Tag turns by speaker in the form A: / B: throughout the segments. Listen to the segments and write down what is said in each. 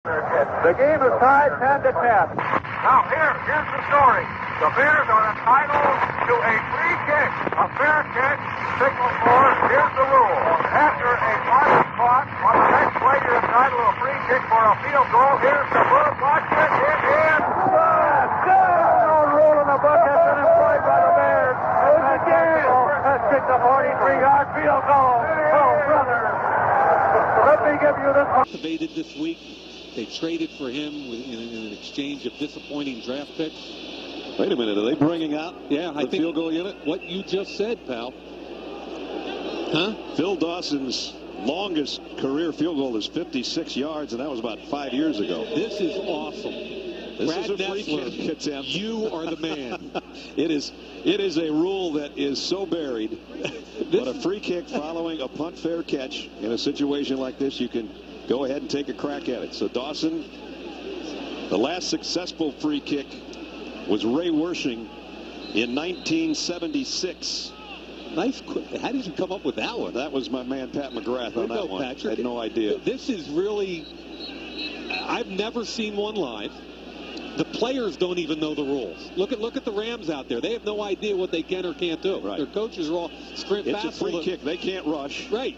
A: The game is tied 10 to 10.
B: Now here, here's the story. The Bears are entitled to a free kick. A fair kick, signal for, here's the rule. After a mark caught on the next play, you're entitled to a free kick for a field goal. Here's the move. Watch it. It is good. Good.
A: No rule in the book has been employed by the Bears. And again, has kicked a 43-yard field goal. Oh, brother. Let me give you this one.
C: Activated this week. They traded for him in, in an exchange of disappointing draft picks.
D: Wait a minute, are they bringing out
C: Yeah, I
D: the
C: think
D: field goal unit?
C: what you just said, pal. Huh?
D: Phil Dawson's longest career field goal is 56 yards, and that was about five years ago.
C: This is awesome.
D: This
C: Brad
D: is a free
C: Nessler,
D: kick, Tim.
C: you are the man.
D: it is it is a rule that is so buried. but a free kick following a punt fair catch in a situation like this, you can go ahead and take a crack at it. So Dawson, the last successful free kick was Ray Wersching in 1976.
C: Nice. How did you come up with that one?
D: That was my man Pat McGrath on that one.
C: Patrick.
D: I had no idea.
C: This is really. I've never seen one live. The players don't even know the rules. Look at look at the Rams out there. They have no idea what they can or can't do.
D: Right.
C: Their coaches are all sprint
D: It's a
C: fast.
D: free kick. They can't rush.
C: Right.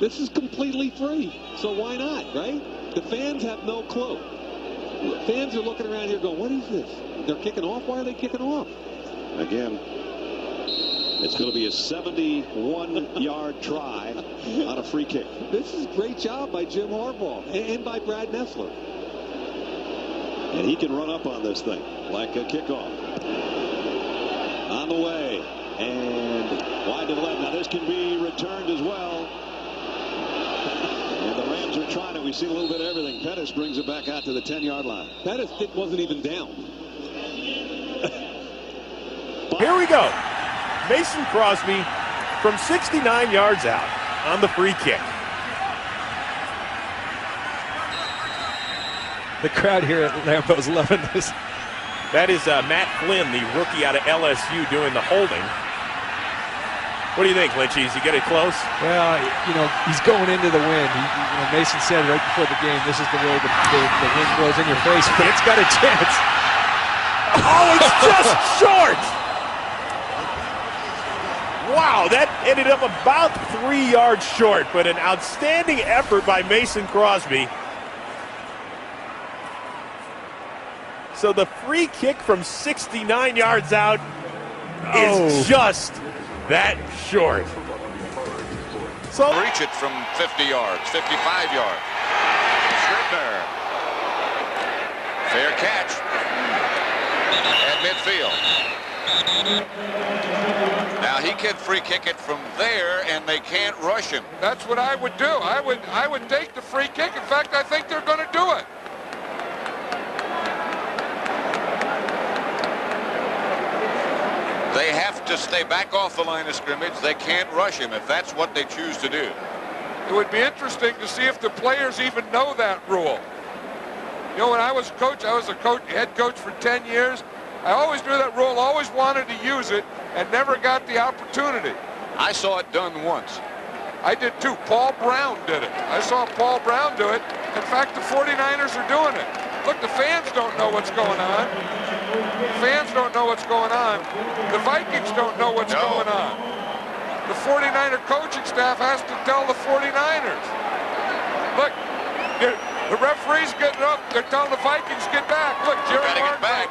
C: This is completely free. So why not, right? The fans have no clue. Fans are looking around here going, what is this? They're kicking off? Why are they kicking off?
D: Again, it's going to be a 71-yard try on a free kick.
C: This is a great job by Jim Harbaugh and, and by Brad Nessler.
D: And he can run up on this thing like a kickoff. On the way. And wide to the left. Now this can be returned as well. And the Rams are trying it. We've seen a little bit of everything. Pettis brings it back out to the 10-yard line.
C: Pettis did- wasn't even down.
E: Here we go. Mason Crosby from 69 yards out on the free kick.
F: The crowd here at Lambeau's loving this.
E: That is uh, Matt Flynn, the rookie out of LSU, doing the holding. What do you think, Lynchy? Does he get it close?
F: Well, you know, he's going into the wind. He, you know, Mason said right before the game, this is the way the, the, the wind blows in your face, but it's got a chance.
E: Oh, it's just short. Wow, that ended up about three yards short, but an outstanding effort by Mason Crosby. So the free kick from 69 yards out is oh. just that short. So
G: Reach it from 50 yards, 55 yards. Scribner. Fair catch. At midfield. Now he can free kick it from there and they can't rush him.
B: That's what I would do. I would I would take the free kick. In fact, I think they're going to do it.
G: They have to stay back off the line of scrimmage. They can't rush him if that's what they choose to do.
B: It would be interesting to see if the players even know that rule. You know, when I was coach, I was a coach, head coach for 10 years. I always knew that rule, always wanted to use it, and never got the opportunity.
G: I saw it done once.
B: I did too. Paul Brown did it. I saw Paul Brown do it. In fact, the 49ers are doing it. Look, the fans don't know what's going on. The fans don't know what's going on. The Vikings don't know what's
G: No.
B: going on. The 49er coaching staff has to tell the 49ers. Look, the referee's getting up. They're telling the Vikings, get back. Look, Jerry
G: gotta get back.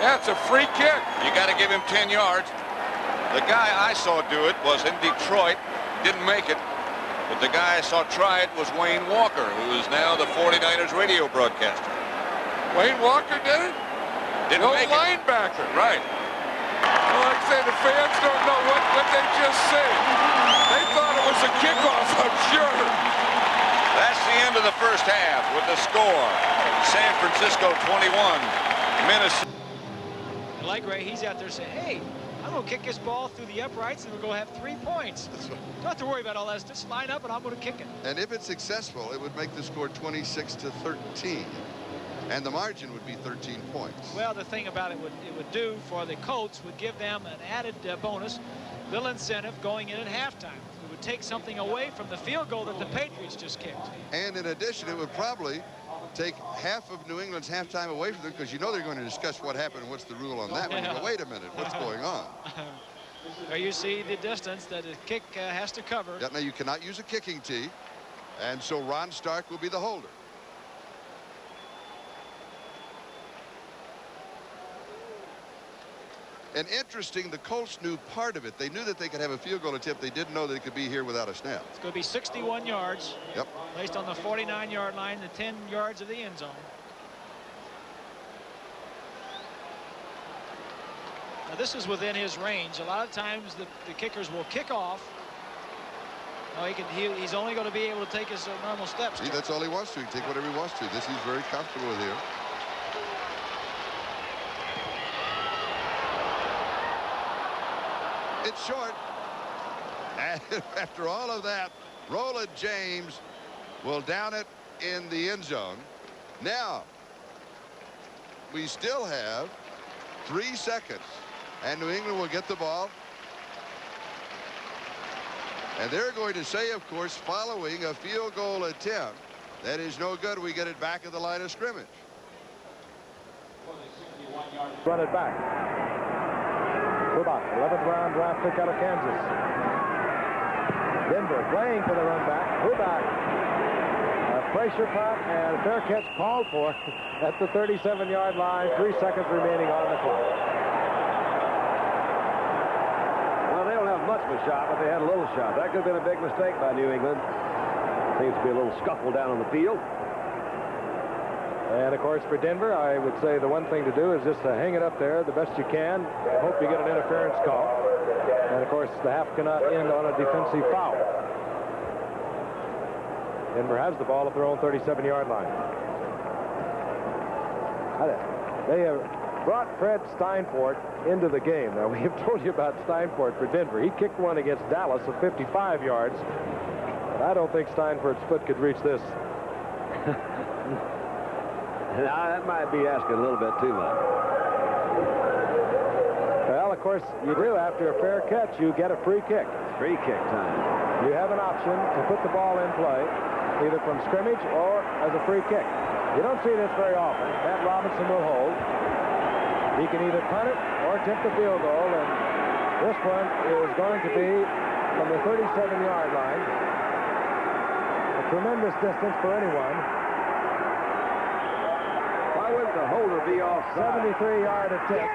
B: Yeah, a free kick.
G: You got to give him 10 yards. The guy I saw do it was in Detroit. Didn't make it. But the guy I saw try it was Wayne Walker, who is now the 49ers radio broadcaster.
B: Wayne Walker did it?
G: Didn't
B: The old
G: make it.
B: linebacker.
G: Right.
B: Well, like I say, the fans don't know what, what they just said. They thought it was a kickoff, I'm sure.
G: That's the end of the first half with the score. San Francisco 21, Minnesota.
H: And like Ray, he's out there saying, hey, I'm going to kick this ball through the uprights and we're going to have three points. Don't have to worry about all that. Just line up and I'm going to kick it.
I: And if it's successful, it would make the score 26 to 13. And the margin would be 13 points.
H: Well, the thing about it would it would do for the Colts would give them an added uh, bonus, little incentive going in at halftime. It would take something away from the field goal that the Patriots just kicked.
I: And in addition, it would probably take half of New England's halftime away from them because you know they're going to discuss what happened and what's the rule on that. When you go, wait a minute, what's going on?
H: There you see the distance that the kick uh, has to cover.
I: Yeah, now you cannot use a kicking tee, and so Rohn Stark will be the holder. And interesting, the Colts knew part of it. They knew that they could have a field goal attempt. They didn't know that they could be here without a snap.
H: It's going to be 61 yards.
I: Yep.
H: Placed on the 49-yard line, the 10 yards of the end zone. Now this is within his range. A lot of times the, the kickers will kick off. No, he can. He, he's only going to be able to take his uh, normal steps.
I: See, that's all he wants to. He can take whatever he wants to. This he's very comfortable with here. It's short. And after all of that, Roland James will down it in the end zone. Now, we still have three seconds, and New England will get the ball. And they're going to say, of course, following a field goal attempt, that is no good. We get it back at the line of scrimmage.
J: Run it back. Hubach, 11th round draft pick out of Kansas. Denver playing for the run back. Hubach. A pressure punt and fair catch called for at the 37-yard line. Three seconds remaining on the clock.
K: Well, they don't have much of a shot, but they had a little shot. That could have been a big mistake by New England. Seems to be a little scuffle down on the field.
J: And of course, for Denver, I would say the one thing to do is just to hang it up there the best you can. Hope you get an interference call. And of course, the half cannot end on a defensive foul. Denver has the ball at their own 37-yard line. They have brought Fred Steinfort into the game. Now, we have told you about Steinfort for Denver. He kicked one against Dallas of 55 yards. But I don't think Steinfort's foot could reach this.
K: Now, that might be asking a little bit too much.
J: Well, of course, you do. After a fair catch, you get a free kick.
K: Free kick time.
J: You have an option to put the ball in play, either from scrimmage or as a free kick. You don't see this very often. Matt Robinson will hold. He can either punt it or attempt the field goal, and this one is going to be from the 37-yard line. A tremendous distance for anyone.
K: Why the holder be offside?
J: 73-yard attempt.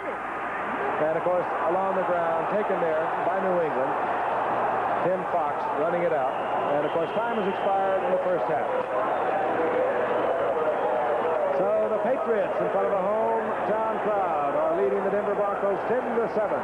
J: And, of course, along the ground, taken there by New England. Tim Fox running it out. And, of course, time has expired in the first half. So the Patriots, in front of a hometown crowd, are leading the Denver Broncos 10 to 7.